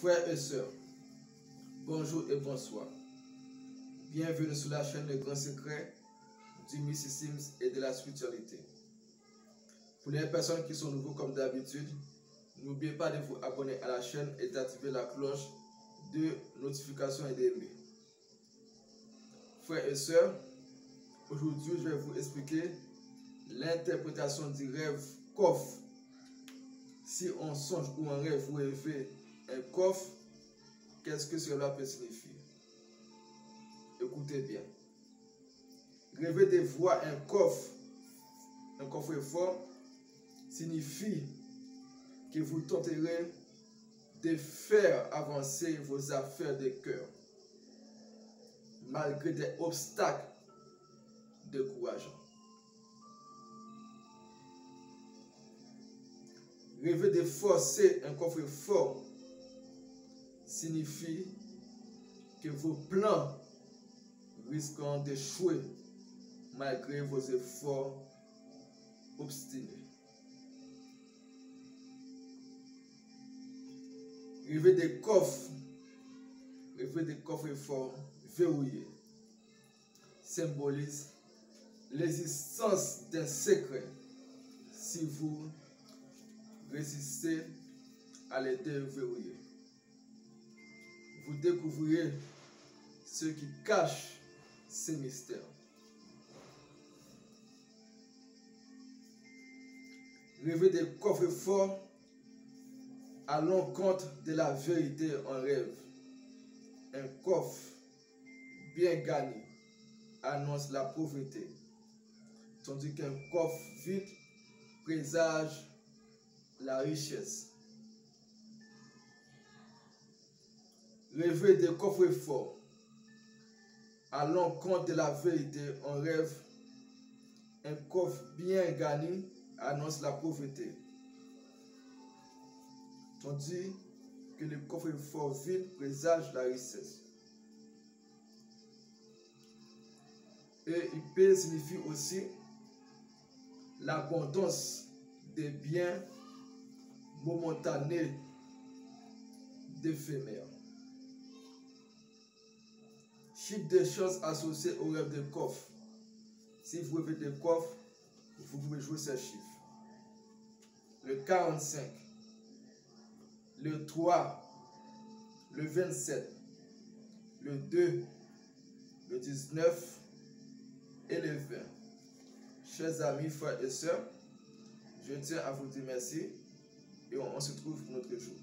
Frères et sœurs, bonjour et bonsoir. Bienvenue sur la chaîne Le Grand Secret du mysticisme et de la spiritualité. Pour les personnes qui sont nouveaux comme d'habitude, n'oubliez pas de vous abonner à la chaîne et d'activer la cloche de notification et d'aimer. Frères et sœurs, aujourd'hui je vais vous expliquer l'interprétation du rêve coffre. Si on songe ou on rêve vous rêvez un coffre, qu'est-ce que cela peut signifier? Écoutez bien. Rêver de voir un coffre, un coffre fort, signifie que vous tenterez de faire avancer vos affaires de cœur, malgré des obstacles décourageants. Rêver de forcer un coffre fort signifie que vos plans risquent d'échouer malgré vos efforts obstinés. Rêver des coffres, rêver des coffres forts verrouillés symbolise l'existence d'un secret si vous résistez à les déverrouiller. Vous découvrirez ce qui cache ces mystères. Rêver des coffres forts à l'encontre de la vérité en rêve. Un coffre bien gagné annonce la pauvreté, tandis qu'un coffre vide présage la richesse. Rêver des coffres forts à l'encontre de la vérité en rêve. Un coffre bien gagné annonce la pauvreté. Tandis que le coffre fort vide présage la richesse. Et il peut signifier aussi l'abondance des biens momentanés d'éphémères. Chiffre des choses associées au rêve de coffre. Si vous rêvez de coffre, vous pouvez jouer ces chiffres. Le 45, le 3, le 27, le 2, le 19 et le 20. Chers amis, frères et sœurs, je tiens à vous dire merci et on se trouve pour notre jour.